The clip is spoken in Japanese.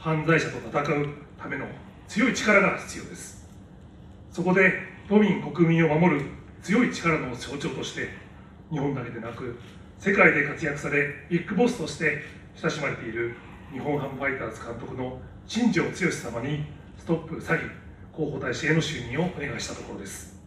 犯罪者と戦うための強い力が必要です。そこで都民国民を守る強い力の象徴として日本だけでなく世界で活躍されビッグボスとして親しまれている日本ハムファイターズ監督の新庄剛志様にストップ詐欺広報大使への就任をお願いしたところです。